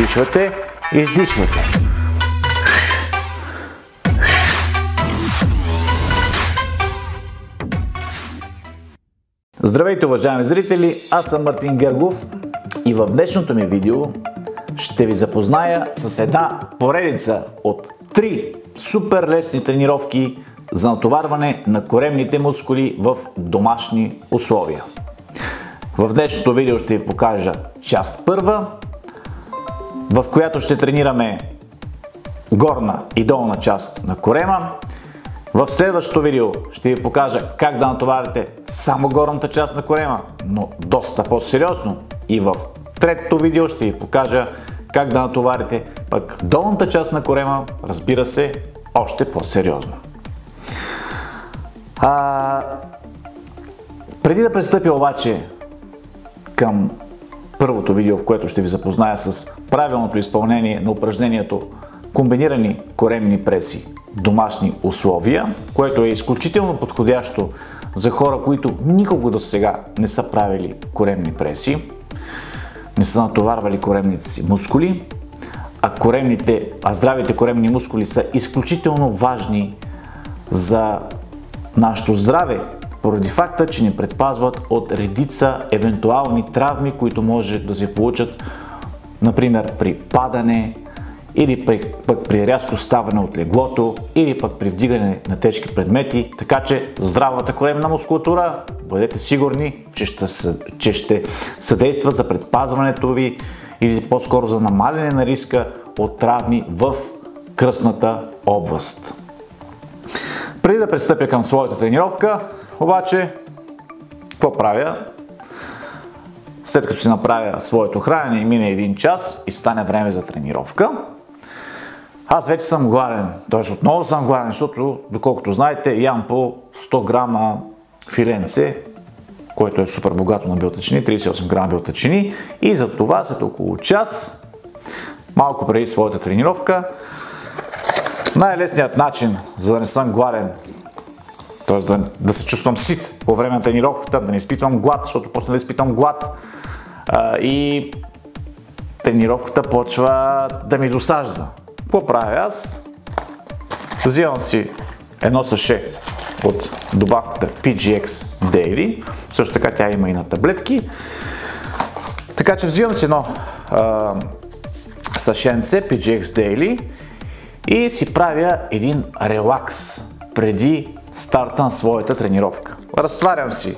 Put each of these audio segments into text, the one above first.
Вдишвате, издишвате. Здравейте, уважаеми зрители! Аз съм Мартин Гергов и в днешното ми видео ще ви запозная с една поредица от три супер лесни тренировки за натоварване на коремните мускули в домашни условия. В днешното видео ще ви покажа част първа, в която ще тренираме горна и долна част на корема. В следващото видео ще ви покажа как да натоварите само горната част на корема, но доста по-сериозно. И в третото видео ще ви покажа как да натоварите пък долната част на корема, разбира се, още по-сериозно. Преди да пристъпя обаче към първото видео, в което ще ви запозная с правилното изпълнение на упражнението комбинирани коремни преси в домашни условия, което е изключително подходящо за хора, които никога до сега не са правили коремни преси, не са натоварвали коремните си мускули, а, коремните, а здравите коремни мускули са изключително важни за нашето здраве, поради факта, че ни предпазват от редица евентуални травми, които може да се получат, например при падане, или при, пък при рязко ставане от леглото, или пък при вдигане на тежки предмети. Така че здравата коремна мускулатура, бъдете сигурни, че ще, че ще съдейства за предпазването ви или по-скоро за намаляне на риска от травми в кръстната област. Преди да пристъпя към своята тренировка, обаче, какво правя? След като си направя своето хранене и мине един час и стане време за тренировка, аз вече съм гладен. Т.е. отново съм гладен, защото, доколкото знаете, ям по 100 грама филенце, което е супер богато на белтъчини, 38 грама белтъчини. И за това след около час, малко преди своята тренировка, най-лесният начин, за да не съм гладен, т.е. Да, да се чувствам сит по време на тренировката, да не изпитвам глад, защото почна да изпитвам глад а, и тренировката почва да ми досажда. Какво правя аз? Взимам си едно саше от добавката PGX Daily. Също така тя има и на таблетки. Така че взимам си едно а, сашенце PGX Daily и си правя един релакс преди старта на своята тренировка. Разтварям си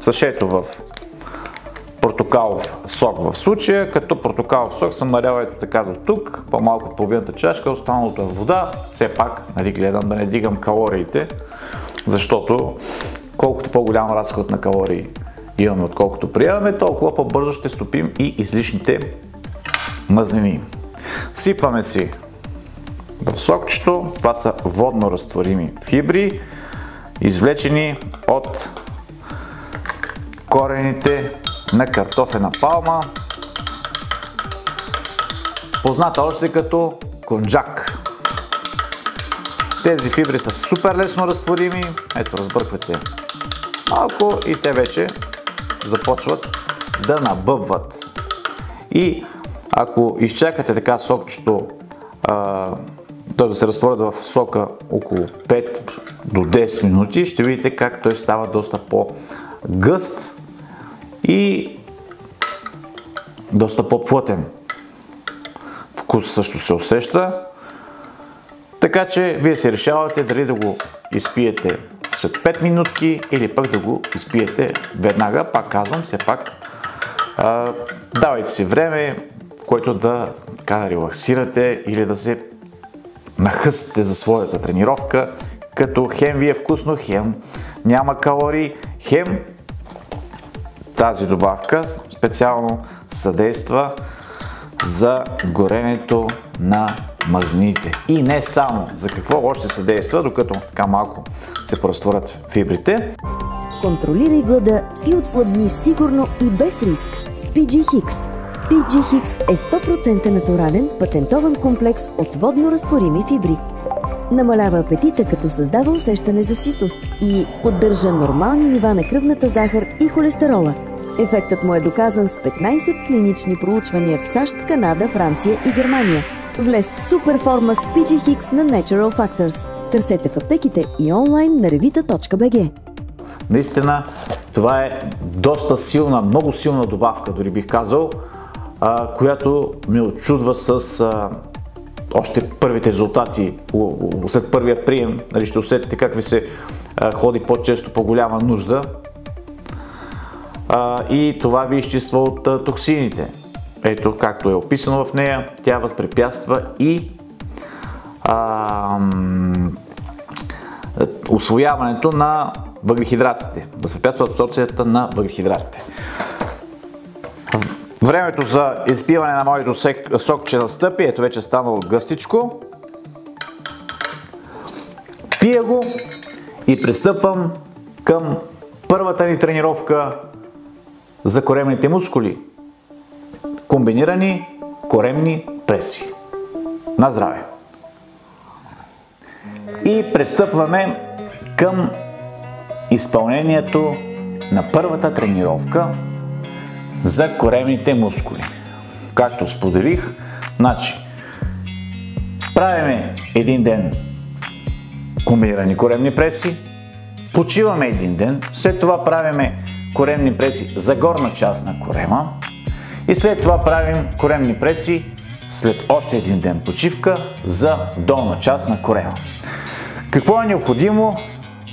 сашето в портокалов сок в случая, като портокалов сок съм налял ето така до тук, по-малко от половината чашка, останалото е вода. Все пак, нали, гледам да не дигам калориите, защото колкото по-голям разход на калории имаме, отколкото приемаме, толкова по-бързо ще стопим и излишните мазнини. Сипваме си в сокчето, това са водно разтворими фибри, извлечени от корените на картофена палма, позната още като конджак. Тези фибри са супер лесно разтворими. Ето, разбърквате малко и те вече започват да набъбват. И ако изчакате така сокчето той да се разтворят в сока около 5 до 10 минути, ще видите как той става доста по-гъст и доста по-плътен. Вкус също се усеща. Така че вие се решавате дали да го изпиете след 5 минутки или пък да го изпиете веднага. Пак казвам, все пак а, давайте си време, в което да, така, релаксирате или да се нахъстите за своята тренировка, като хем ви е вкусно, хем няма калории, хем тази добавка специално съдейства за горенето на мазнините. И не само. За какво още съдейства, докато така малко се простворят фибрите. Контролирай глада и отслабни сигурно и без риск с PG Hicks. PG Hicks е 100% натурален, патентован комплекс от водно разтворими фибри. Намалява апетита, като създава усещане за ситост и поддържа нормални нива на кръвната захар и холестерола – Ефектът му е доказан с 15 клинични проучвания в САЩ, Канада, Франция и Германия. Влез в супер форма с PG Hicks на Natural Factors. Търсете в аптеките и онлайн на revita.bg. Наистина, това е доста силна, много силна добавка, дори бих казал, а, която ме очудва с а, още първите резултати, след първия прием, нали, ще усетите как ви се а, ходи по-често по голяма нужда а, и това ви изчиства от а, токсините. Ето, както е описано в нея, тя възпрепятства и а, освояването на въглехидратите, възпрепятства абсорбцията на въглехидратите. Времето за изпиване на моето сокче настъпи, ето вече е станало гъстичко. Пия го и пристъпвам към първата ни тренировка за коремните мускули. Комбинирани коремни преси. На здраве! И пристъпваме към изпълнението на първата тренировка за коремните мускули. Както споделих, значи, правиме един ден комбинирани коремни преси, почиваме един ден, след това правиме коремни преси за горна част на корема и след това правим коремни преси след още един ден почивка за долна част на корема. Какво е необходимо,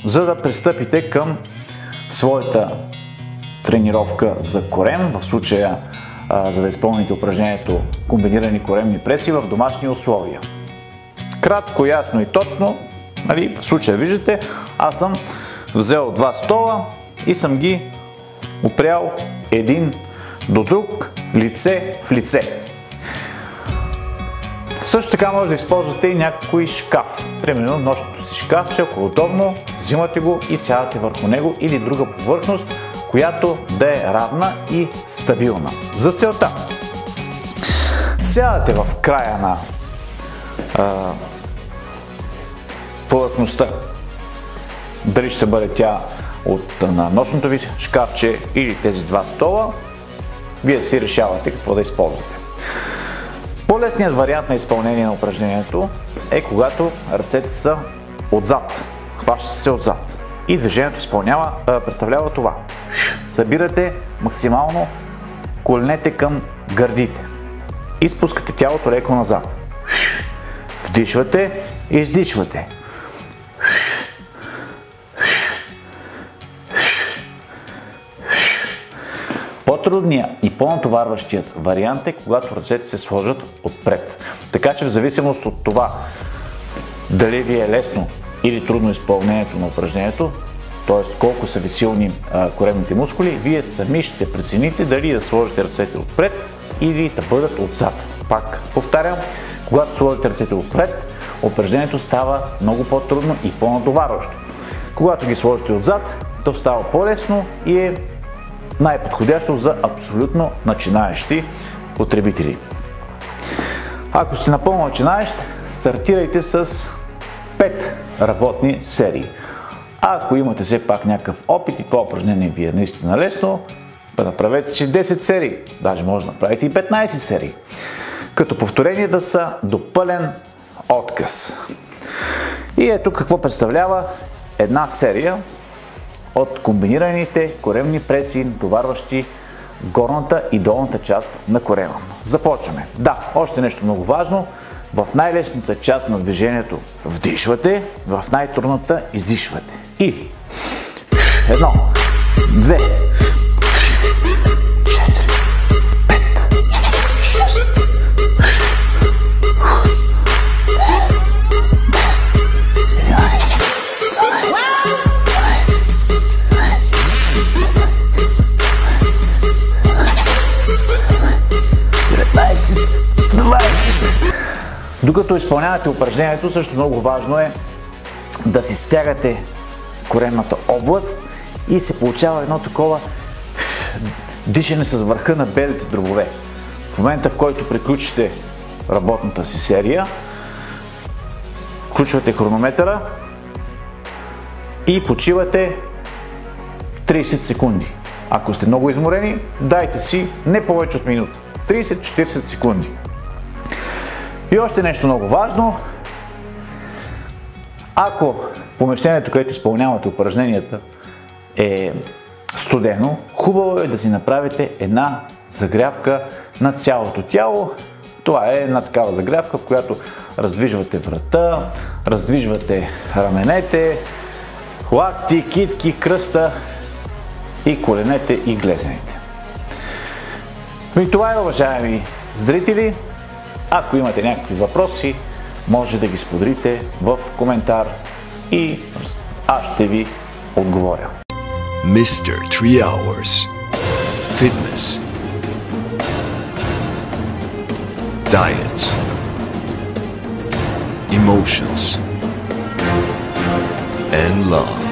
за да пристъпите към своята тренировка за корем, в случая за да изпълните упражнението комбинирани коремни преси в домашни условия. Кратко, ясно и точно, нали, в случая виждате, аз съм взел два стола и съм ги опрял един до друг, лице в лице. Също така може да използвате и някой шкаф. Примерно нощното си шкафче, ако е удобно, взимате го и сядате върху него или друга повърхност, която да е равна и стабилна. За целта сядате в края на а, повърхността. Дали ще бъде тя от на нощното ви шкафче или тези два стола, вие си решавате какво да използвате. По-лесният вариант на изпълнение на упражнението е когато ръцете са отзад. Хващате се отзад. И движението изпълнява, представлява това. Събирате максимално коленете към гърдите. И спускате тялото леко назад. Вдишвате издишвате. По-трудният и по-натоварващият вариант е, когато ръцете се сложат отпред. Така че в зависимост от това дали ви е лесно или трудно изпълнението на упражнението, т.е. колко са ви силни коремните мускули, вие сами ще прецените дали да сложите ръцете отпред или да бъдат отзад. Пак повтарям, когато сложите ръцете отпред, упражнението става много по-трудно и по-надоварващо. Когато ги сложите отзад, то става по-лесно и е най-подходящо за абсолютно начинаещи потребители. Ако сте напълно начинаещ, стартирайте с 5 работни серии. Ако имате все пак някакъв опит и това упражнение ви е наистина лесно, направете си 10 серии, даже може да направите и 15 серии. Като повторенията са до пълен отказ. И ето какво представлява една серия от комбинираните коремни преси, натоварващи горната и долната част на корема. Започваме. Да, още нещо много важно. В най-лесната част на движението вдишвате, в най-трудната издишвате. И. Едно, две, Докато изпълнявате упражнението, също много важно е да си стягате коремната област и се получава едно такова дишане с върха на белите дробове. В момента, в който приключите работната си серия, включвате хронометъра и почивате 30 секунди. Ако сте много изморени, дайте си не повече от минута. 30-40 секунди. И още нещо много важно. Ако помещението, където изпълнявате упражненията е студено, хубаво е да си направите една загрявка на цялото тяло. Това е една такава загрявка, в която раздвижвате врата, раздвижвате раменете, лакти, китки, кръста и коленете и глезените. И това е, уважаеми зрители. Ако имате някакви въпроси, може да ги споделите в коментар и аз ще ви отговоря. Mr. 3 Hours Fitness Diets Emotions and Love